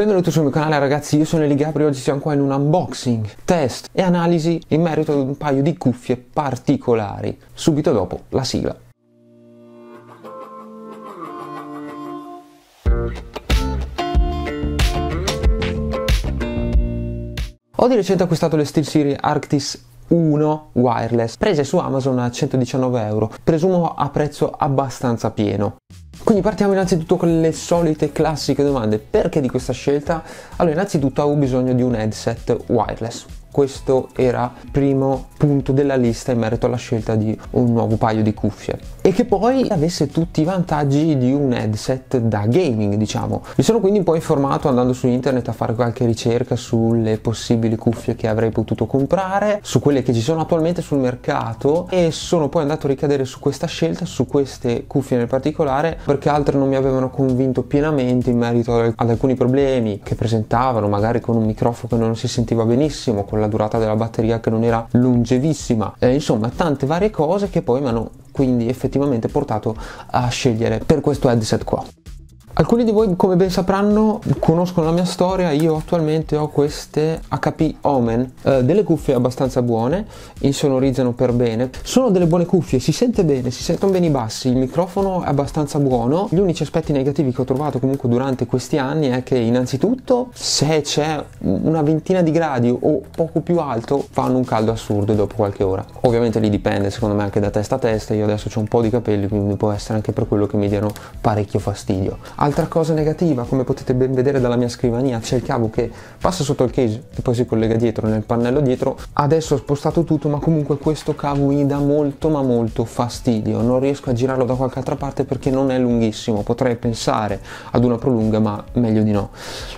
Benvenuti sul mio canale ragazzi, io sono Eli Gabri, oggi siamo qua in un unboxing, test e analisi in merito ad un paio di cuffie particolari, subito dopo la sigla. Ho di recente acquistato le SteelSeries Arctis 1 wireless, prese su Amazon a 119 euro, presumo a prezzo abbastanza pieno. Quindi partiamo innanzitutto con le solite classiche domande. Perché di questa scelta? Allora, innanzitutto avevo bisogno di un headset wireless questo era il primo punto della lista in merito alla scelta di un nuovo paio di cuffie. E che poi avesse tutti i vantaggi di un headset da gaming diciamo. Mi sono quindi un po' informato andando su internet a fare qualche ricerca sulle possibili cuffie che avrei potuto comprare su quelle che ci sono attualmente sul mercato e sono poi andato a ricadere su questa scelta su queste cuffie nel particolare perché altre non mi avevano convinto pienamente in merito ad alcuni problemi che presentavano magari con un microfono che non si sentiva benissimo con la durata della batteria che non era longevissima, eh, insomma tante varie cose che poi mi hanno quindi effettivamente portato a scegliere per questo headset qua. Alcuni di voi, come ben sapranno, conoscono la mia storia. Io attualmente ho queste HP Omen, eh, delle cuffie abbastanza buone, insonorizzano per bene. Sono delle buone cuffie, si sente bene, si sentono bene i bassi, il microfono è abbastanza buono. Gli unici aspetti negativi che ho trovato comunque durante questi anni è che innanzitutto se c'è una ventina di gradi o poco più alto fanno un caldo assurdo dopo qualche ora. Ovviamente lì dipende secondo me anche da testa a testa, io adesso ho un po' di capelli quindi può essere anche per quello che mi diano parecchio fastidio Altra cosa negativa, come potete ben vedere dalla mia scrivania, c'è il cavo che passa sotto il case e poi si collega dietro nel pannello dietro. Adesso ho spostato tutto, ma comunque questo cavo mi dà molto ma molto fastidio. Non riesco a girarlo da qualche altra parte perché non è lunghissimo. Potrei pensare ad una prolunga, ma meglio di no.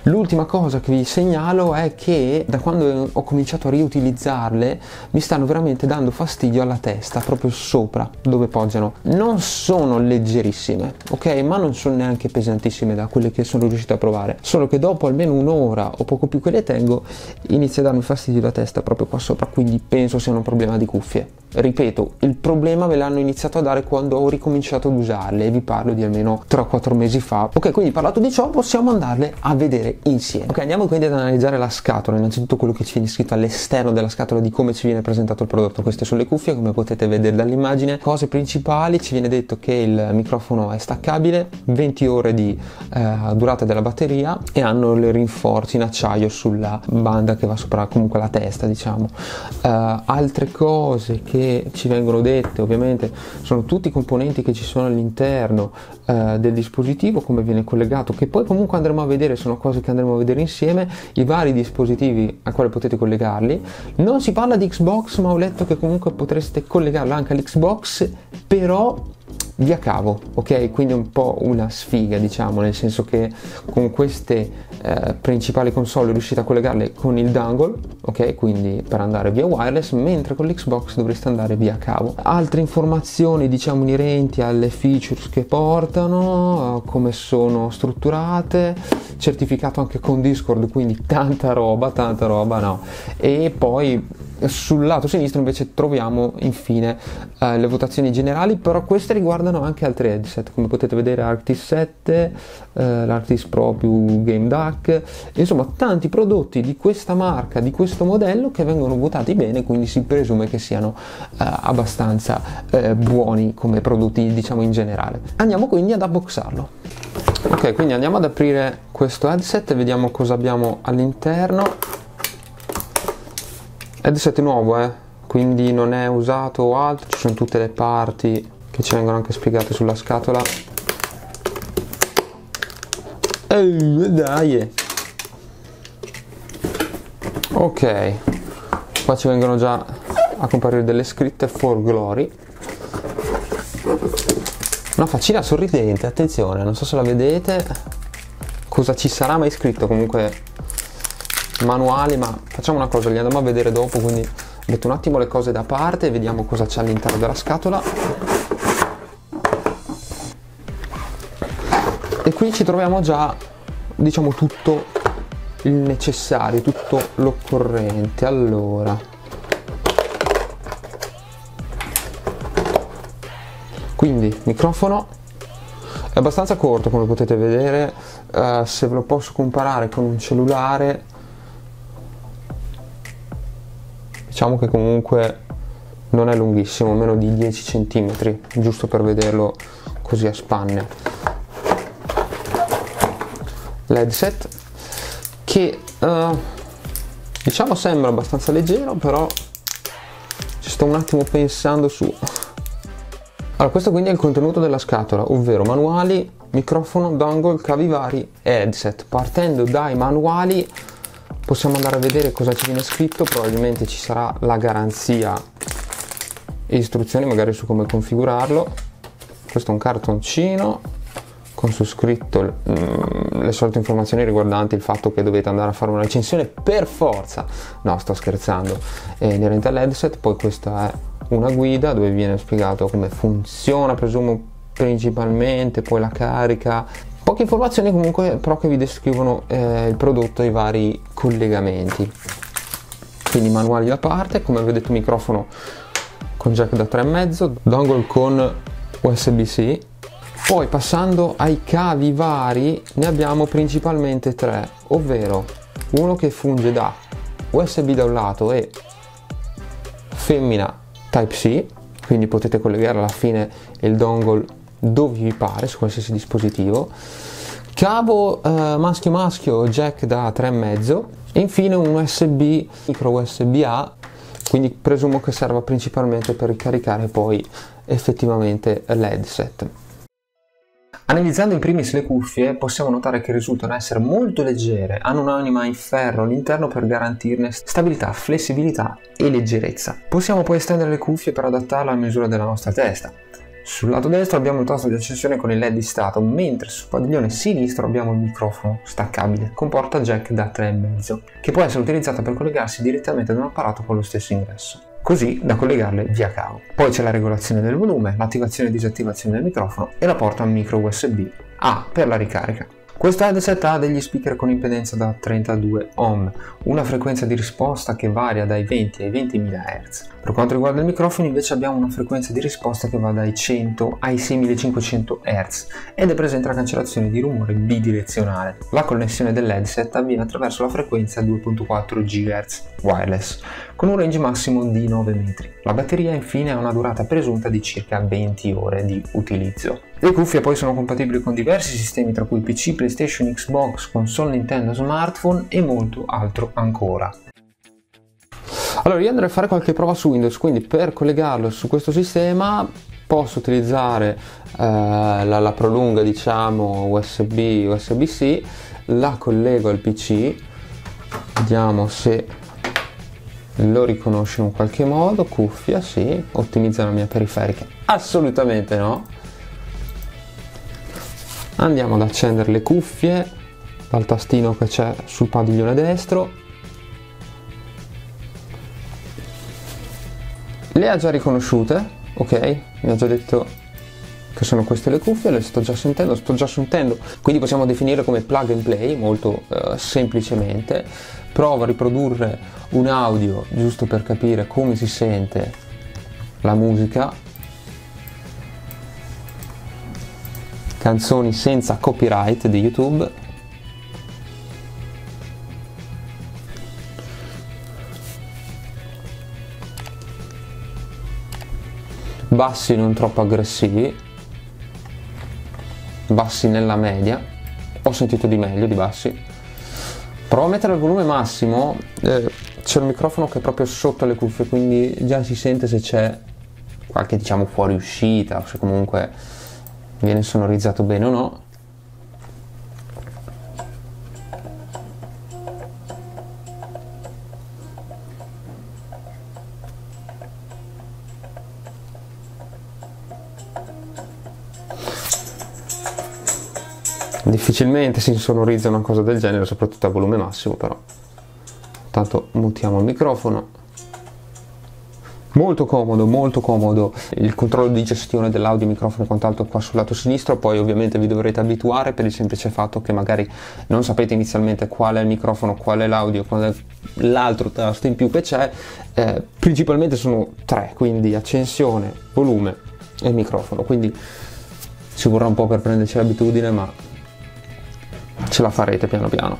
L'ultima cosa che vi segnalo è che da quando ho cominciato a riutilizzarle mi stanno veramente dando fastidio alla testa, proprio sopra dove poggiano. Non sono leggerissime, ok? Ma non sono neanche pesanti pesantissime da quelle che sono riuscito a provare. Solo che dopo almeno un'ora o poco più che le tengo inizia a darmi fastidio la testa proprio qua sopra quindi penso sia un problema di cuffie ripeto il problema me l'hanno iniziato a dare quando ho ricominciato ad usarle e vi parlo di almeno 3-4 mesi fa. Ok quindi parlato di ciò possiamo andarle a vedere insieme. Ok andiamo quindi ad analizzare la scatola innanzitutto quello che ci viene scritto all'esterno della scatola di come ci viene presentato il prodotto. Queste sono le cuffie come potete vedere dall'immagine. Cose principali ci viene detto che il microfono è staccabile 20 ore di eh, durata della batteria e hanno le rinforzi in acciaio sulla banda che va sopra comunque la testa diciamo. Eh, altre cose che ci vengono dette ovviamente sono tutti i componenti che ci sono all'interno eh, del dispositivo come viene collegato che poi comunque andremo a vedere sono cose che andremo a vedere insieme i vari dispositivi a quali potete collegarli. Non si parla di Xbox ma ho letto che comunque potreste collegarlo anche all'Xbox però via cavo, ok? Quindi un po' una sfiga, diciamo, nel senso che con queste eh, principali console riuscite a collegarle con il dongle, ok? Quindi per andare via wireless, mentre con l'Xbox dovreste andare via cavo. Altre informazioni, diciamo, inerenti alle features che portano, come sono strutturate, certificato anche con Discord, quindi tanta roba, tanta roba, no. E poi sul lato sinistro invece troviamo infine eh, le votazioni generali, però queste riguardano anche altri headset, come potete vedere Arctis 7, eh, l'Arctis Pro più Game Duck, insomma tanti prodotti di questa marca, di questo modello che vengono votati bene, quindi si presume che siano eh, abbastanza eh, buoni come prodotti diciamo in generale. Andiamo quindi ad unboxarlo. Ok, quindi andiamo ad aprire questo headset e vediamo cosa abbiamo all'interno headset nuovo eh? Quindi non è usato o altro ci sono tutte le parti che ci vengono anche spiegate sulla scatola. Ehi, dai! Ok. Qua ci vengono già a comparire delle scritte for glory. Una faccina sorridente attenzione non so se la vedete. Cosa ci sarà mai scritto comunque manuali ma facciamo una cosa li andiamo a vedere dopo quindi metto un attimo le cose da parte e vediamo cosa c'è all'interno della scatola. E qui ci troviamo già diciamo tutto il necessario tutto l'occorrente. Allora. Quindi microfono. È abbastanza corto come potete vedere. Uh, se ve lo posso comparare con un cellulare diciamo che comunque non è lunghissimo meno di 10 cm giusto per vederlo così a spanne. L'headset che uh, diciamo sembra abbastanza leggero però ci sto un attimo pensando su. Allora questo quindi è il contenuto della scatola ovvero manuali microfono dongle cavi vari e headset. Partendo dai manuali possiamo andare a vedere cosa ci viene scritto probabilmente ci sarà la garanzia e istruzioni magari su come configurarlo questo è un cartoncino con su scritto mm, le solite informazioni riguardanti il fatto che dovete andare a fare una recensione per forza. No, sto scherzando. È inerente all'headset, poi questa è una guida dove viene spiegato come funziona, presumo principalmente, poi la carica. Poche informazioni comunque però che vi descrivono eh, il prodotto e i vari collegamenti. Quindi manuali da parte, come detto microfono con jack da 3,5, dongle con USB-C poi passando ai cavi vari ne abbiamo principalmente tre, ovvero uno che funge da USB da un lato e femmina Type-C, quindi potete collegare alla fine il dongle dove vi pare su qualsiasi dispositivo. Cavo eh, maschio maschio jack da 3,5 e infine un USB micro USB A, quindi presumo che serva principalmente per ricaricare poi effettivamente l'headset. Analizzando in primis le cuffie possiamo notare che risultano essere molto leggere, hanno un'anima in ferro all'interno per garantirne stabilità, flessibilità e leggerezza. Possiamo poi estendere le cuffie per adattarle alla misura della nostra testa. Sul lato destro abbiamo il tasto di accensione con il LED di stato, mentre sul padiglione sinistro abbiamo il microfono staccabile con porta jack da 3,5, che può essere utilizzata per collegarsi direttamente ad un apparato con lo stesso ingresso così da collegarle via cavo. Poi c'è la regolazione del volume, l'attivazione e disattivazione del microfono e la porta micro USB A per la ricarica. Questo headset ha degli speaker con impedenza da 32 ohm, una frequenza di risposta che varia dai 20 ai 20.000 Hz. Per quanto riguarda il microfono invece abbiamo una frequenza di risposta che va dai 100 ai 6500 Hz ed è presente la cancellazione di rumore bidirezionale. La connessione dell'headset avviene attraverso la frequenza 2.4 GHz wireless con un range massimo di 9 metri. La batteria infine ha una durata presunta di circa 20 ore di utilizzo. Le cuffie poi sono compatibili con diversi sistemi tra cui PC, PlayStation, Xbox, console Nintendo, smartphone e molto altro ancora. Allora io andrei a fare qualche prova su Windows, quindi per collegarlo su questo sistema posso utilizzare eh, la, la, prolunga diciamo USB USB-C, la collego al PC, vediamo se lo riconosce in qualche modo, cuffia sì, ottimizza la mia periferica, assolutamente no. Andiamo ad accendere le cuffie dal tastino che c'è sul padiglione destro. Le ha già riconosciute ok? Mi ha già detto che sono queste le cuffie le sto già sentendo sto già sentendo. Quindi possiamo definire come plug and play molto eh, semplicemente. Provo a riprodurre un audio giusto per capire come si sente la musica. Canzoni senza copyright di YouTube. Bassi non troppo aggressivi, bassi nella media, ho sentito di meglio di bassi. Provo a mettere il volume massimo, eh, c'è il microfono che è proprio sotto le cuffie, quindi già si sente se c'è qualche diciamo fuoriuscita o se comunque viene sonorizzato bene o no difficilmente si insonorizza una cosa del genere soprattutto a volume massimo però. Intanto mutiamo il microfono. Molto comodo, molto comodo. Il controllo di gestione dell'audio, microfono e quant'altro qua sul lato sinistro, poi ovviamente vi dovrete abituare per il semplice fatto che magari non sapete inizialmente qual è il microfono, qual è l'audio, qual è l'altro tasto in più che c'è, eh, principalmente sono tre, quindi accensione, volume e microfono, quindi ci vorrà un po' per prenderci l'abitudine, ma ce la farete piano piano.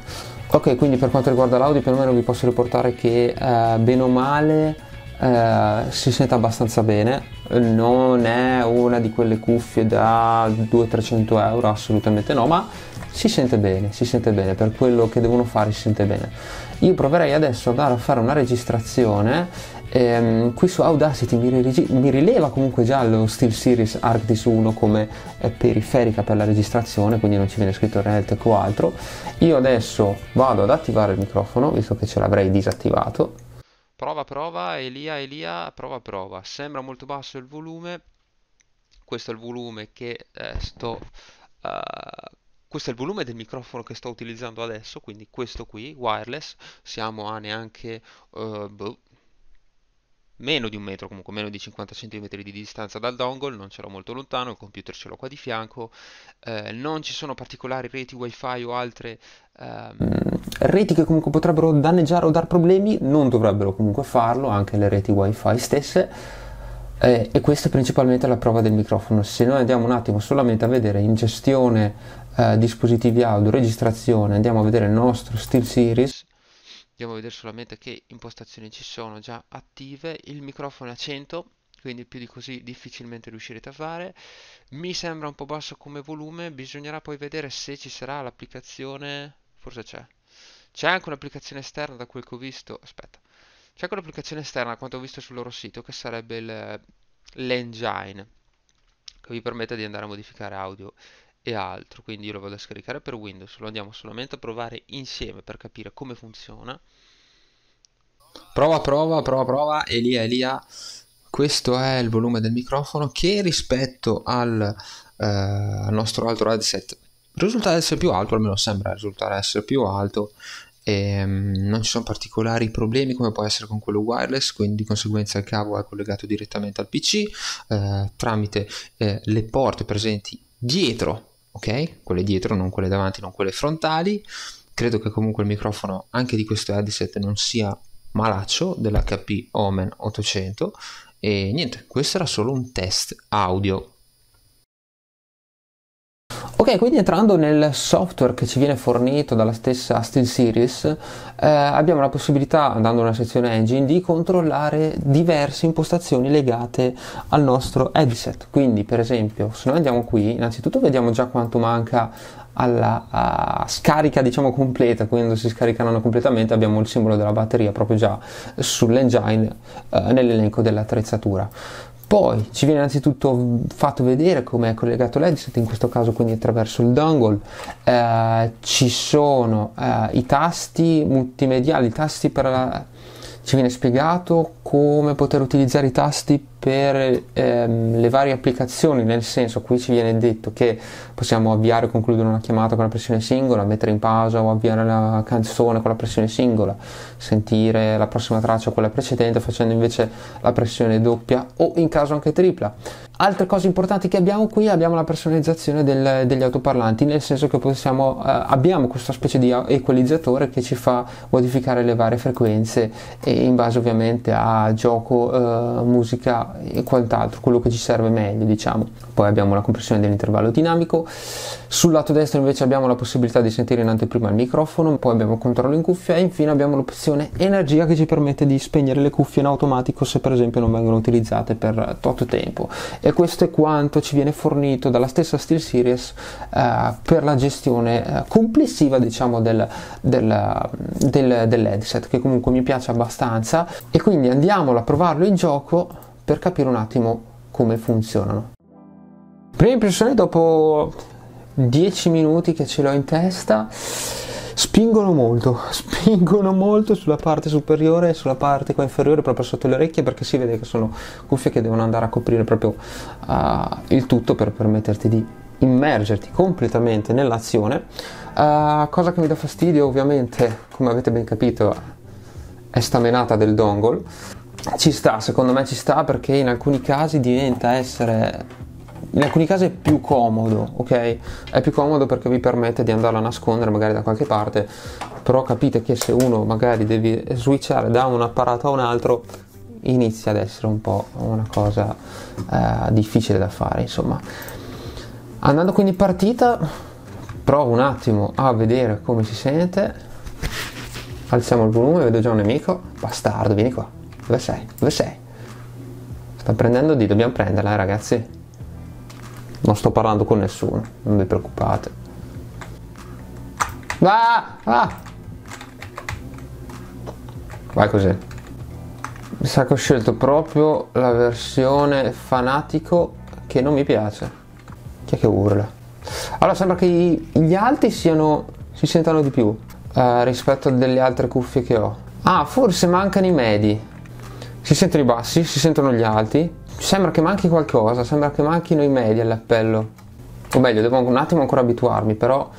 Ok, quindi per quanto riguarda l'audio, piano piano vi posso riportare che eh, bene o male eh, si sente abbastanza bene. Non è una di quelle cuffie da 200-300 euro, assolutamente no, ma si sente bene, si sente bene, per quello che devono fare si sente bene. Io proverei adesso ad andare a fare una registrazione ehm, qui su Audacity mi, ri- mi, rileva comunque già lo SteelSeries Arctis 1 come eh, periferica per la registrazione, quindi non ci viene scritto Realtek o altro. Io adesso vado ad attivare il microfono, visto che ce l'avrei disattivato. Prova, prova, Elia, Elia, prova, prova. Sembra molto basso il volume. Questo è il volume che eh, sto... Uh, questo è il volume del microfono che sto utilizzando adesso, quindi questo qui, wireless, siamo a neanche uh, boh, meno di un metro, comunque meno di 50 cm di distanza dal dongle, non ce l'ho molto lontano, il computer ce l'ho qua di fianco, eh, non ci sono particolari reti wifi o altre... Ehm... Reti che comunque potrebbero danneggiare o dar problemi, non dovrebbero comunque farlo, anche le reti wifi stesse. Eh, e questa è principalmente la prova del microfono. Se noi andiamo un attimo solamente a vedere in gestione eh, dispositivi audio, registrazione, andiamo a vedere il nostro SteelSeries. Andiamo a vedere solamente che impostazioni ci sono già attive, il microfono è a 100, quindi più di così difficilmente riuscirete a fare. Mi sembra un po' basso come volume, bisognerà poi vedere se ci sarà l'applicazione, forse c'è. C'è anche un'applicazione esterna da quel che ho visto, aspetta, c'è anche un'applicazione esterna quanto ho visto sul loro sito che sarebbe l'engine che vi permette di andare a modificare audio e altro quindi io lo vado a scaricare per Windows. Lo andiamo solamente a provare insieme per capire come funziona. Prova prova prova prova. Elia Elia questo è il volume del microfono che rispetto al, eh, al nostro altro headset risulta essere più alto almeno sembra risultare essere più alto. E um, non ci sono particolari problemi come può essere con quello wireless quindi di conseguenza il cavo è collegato direttamente al pc eh, tramite eh, le porte presenti dietro ok? Quelle dietro, non quelle davanti, non quelle frontali. Credo che comunque il microfono anche di questo headset non sia malaccio dell'HP Omen 800 e niente, questo era solo un test audio Ok, quindi entrando nel software che ci viene fornito dalla stessa SteelSeries, eh, abbiamo la possibilità, andando nella sezione Engine, di controllare diverse impostazioni legate al nostro headset. Quindi, per esempio, se noi andiamo qui, innanzitutto vediamo già quanto manca alla scarica diciamo completa quando si scaricano completamente abbiamo il simbolo della batteria proprio già sull'engine eh, nell'elenco dell'attrezzatura poi ci viene innanzitutto fatto vedere come è collegato l'headset, in questo caso quindi attraverso il dongle. Eh, ci sono eh, i tasti multimediali, i tasti per la... ci viene spiegato come poter utilizzare i tasti per ehm, le varie applicazioni, nel senso qui ci viene detto che possiamo avviare o concludere una chiamata con la pressione singola, mettere in pausa o avviare la canzone con la pressione singola, sentire la prossima traccia o quella precedente facendo invece la pressione doppia o in caso anche tripla. Altre cose importanti che abbiamo qui abbiamo la personalizzazione del, degli autoparlanti, nel senso che possiamo, eh, abbiamo questa specie di equalizzatore che ci fa modificare le varie frequenze in base ovviamente a gioco, eh, musica e quant'altro, quello che ci serve meglio, diciamo. Poi abbiamo la compressione dell'intervallo dinamico. Sul lato destro invece abbiamo la possibilità di sentire in anteprima il microfono, poi abbiamo controllo in cuffia e infine abbiamo l'opzione energia che ci permette di spegnere le cuffie in automatico se per esempio non vengono utilizzate per tot tempo. E questo è quanto ci viene fornito dalla stessa SteelSeries eh, per la gestione eh, complessiva diciamo del, del, del, dell'headset che comunque mi piace abbastanza e quindi andiamolo a provarlo in gioco per capire un attimo come funzionano. Prima impressione dopo 10 minuti che ce l'ho in testa spingono molto, spingono molto sulla parte superiore e sulla parte qua inferiore proprio sotto le orecchie perché si vede che sono cuffie che devono andare a coprire proprio uh, il tutto per permetterti di immergerti completamente nell'azione. Uh, cosa che mi dà fastidio ovviamente, come avete ben capito, è sta menata del dongle ci sta, secondo me ci sta perché in alcuni casi diventa essere in alcuni casi è più comodo, ok? È più comodo perché vi permette di andarla a nascondere magari da qualche parte, però capite che se uno magari deve switchare da un apparato a un altro inizia ad essere un po' una cosa eh, difficile da fare, insomma. Andando quindi in partita, provo un attimo a vedere come si sente alziamo il volume vedo già un nemico bastardo vieni qua dove sei? Dove sei? Sta prendendo di dobbiamo prenderla eh, ragazzi. Non sto parlando con nessuno non vi preoccupate. Ah, ah. vai così. Mi sa che ho scelto proprio la versione fanatico che non mi piace. Chi è che urla? Allora sembra che gli alti siano, si sentano di più eh, rispetto a delle altre cuffie che ho. Ah, forse mancano i medi. Si sentono i bassi, si sentono gli alti. Sembra che manchi qualcosa, sembra che manchino i medi all'appello. O meglio, devo un attimo ancora abituarmi, però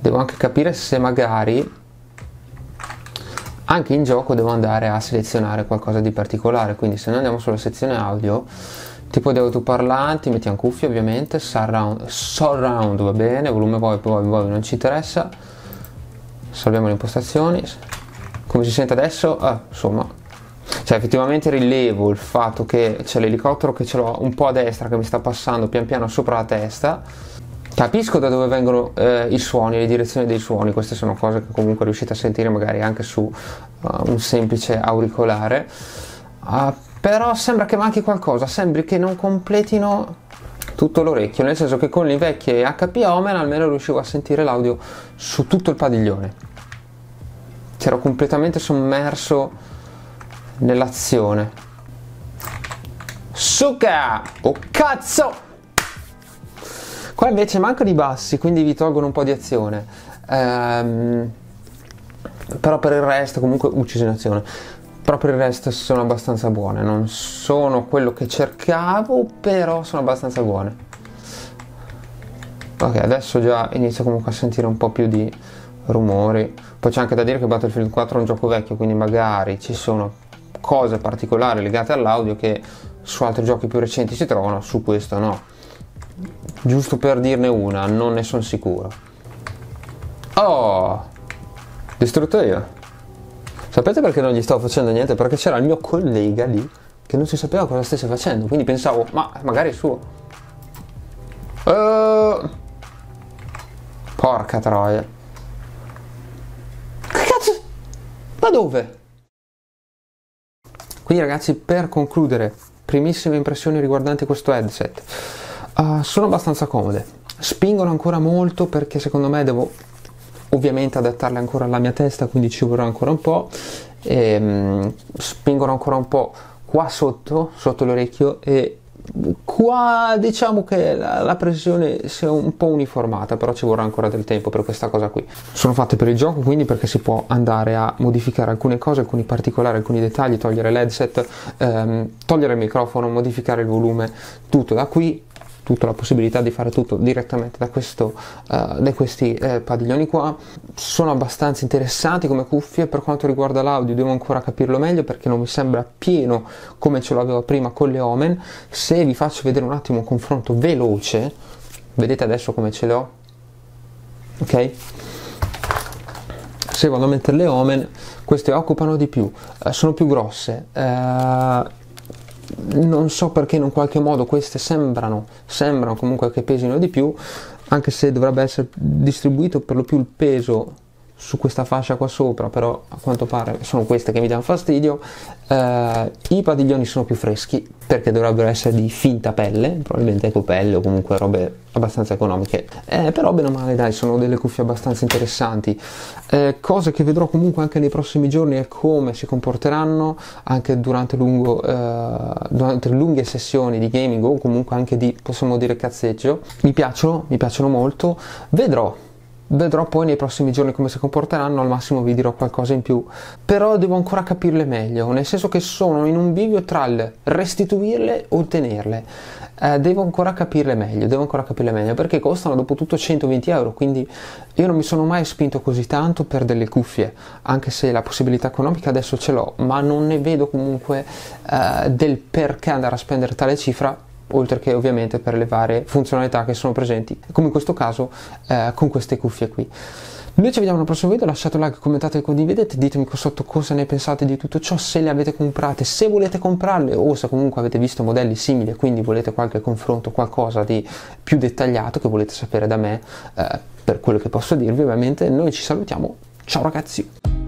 devo anche capire se magari anche in gioco devo andare a selezionare qualcosa di particolare. Quindi se noi andiamo sulla sezione audio tipo di autoparlanti, mettiamo cuffie ovviamente, surround, surround va bene, volume VoIP, VoIP, VoIP non ci interessa, salviamo le impostazioni, come si sente adesso, ah, insomma, cioè effettivamente rilevo il fatto che c'è l'elicottero che ce l'ho un po' a destra che mi sta passando pian piano sopra la testa, capisco da dove vengono eh, i suoni, le direzioni dei suoni, queste sono cose che comunque riuscite a sentire magari anche su uh, un semplice auricolare. Uh, però sembra che manchi qualcosa, sembri che non completino tutto l'orecchio, nel senso che con le vecchie HP Omen almeno riuscivo a sentire l'audio su tutto il padiglione. C'ero completamente sommerso nell'azione. Suka! Oh cazzo! Qua invece manca di bassi, quindi vi tolgono un po' di azione. Ehm, però per il resto comunque ucciso in azione però per il resto sono abbastanza buone non sono quello che cercavo però sono abbastanza buone ok adesso già inizio comunque a sentire un po' più di rumori poi c'è anche da dire che Battlefield 4 è un gioco vecchio quindi magari ci sono cose particolari legate all'audio che su altri giochi più recenti si trovano su questo no giusto per dirne una non ne sono sicuro oh distrutto io Sapete perché non gli stavo facendo niente? Perché c'era il mio collega lì che non si sapeva cosa stesse facendo, quindi pensavo, ma magari è suo. Uh, porca troia. Che cazzo? Ma dove? Quindi ragazzi, per concludere, primissime impressioni riguardanti questo headset. Uh, sono abbastanza comode. Spingono ancora molto perché secondo me devo ovviamente adattarle ancora alla mia testa, quindi ci vorrà ancora un po'. E, um, spingono ancora un po' qua sotto, sotto l'orecchio e qua diciamo che la, la, pressione sia un po' uniformata però ci vorrà ancora del tempo per questa cosa qui. Sono fatte per il gioco quindi perché si può andare a modificare alcune cose alcuni particolari alcuni dettagli togliere l'headset ehm, togliere il microfono modificare il volume tutto. Da qui tutta la possibilità di fare tutto direttamente da, questo, uh, da questi eh, padiglioni qua. Sono abbastanza interessanti come cuffie, per quanto riguarda l'audio devo ancora capirlo meglio perché non mi sembra pieno come ce l'avevo prima con le Omen. Se vi faccio vedere un attimo un confronto veloce, vedete adesso come ce le ho? Ok? Se vado a mettere le Omen, queste occupano di più, uh, sono più grosse. Uh, non so perché in un qualche modo queste sembrano, sembrano comunque che pesino di più, anche se dovrebbe essere distribuito per lo più il peso su questa fascia qua sopra, però a quanto pare sono queste che mi danno fastidio. Eh, I padiglioni sono più freschi perché dovrebbero essere di finta pelle, probabilmente ecopelle o comunque robe abbastanza economiche. Eh, però bene o male dai, sono delle cuffie abbastanza interessanti. Eh, cose che vedrò comunque anche nei prossimi giorni è come si comporteranno anche durante, lungo, eh, durante lunghe sessioni di gaming o comunque anche di, possiamo dire, cazzeggio. Mi piacciono, mi piacciono molto. Vedrò Vedrò poi nei prossimi giorni come si comporteranno, al massimo vi dirò qualcosa in più, però devo ancora capirle meglio, nel senso che sono in un bivio tra il restituirle o tenerle. Eh, devo ancora capirle meglio, devo ancora capirle meglio, perché costano dopo tutto 120 euro, quindi io non mi sono mai spinto così tanto per delle cuffie, anche se la possibilità economica adesso ce l'ho, ma non ne vedo comunque eh, del perché andare a spendere tale cifra oltre che ovviamente per le varie funzionalità che sono presenti, come in questo caso eh, con queste cuffie qui. Noi ci vediamo nel prossimo video, lasciate un like, commentate e condividete, ditemi qua sotto cosa ne pensate di tutto ciò, se le avete comprate, se volete comprarle o se comunque avete visto modelli simili e quindi volete qualche confronto, qualcosa di più dettagliato che volete sapere da me, eh, per quello che posso dirvi ovviamente, noi ci salutiamo, ciao ragazzi!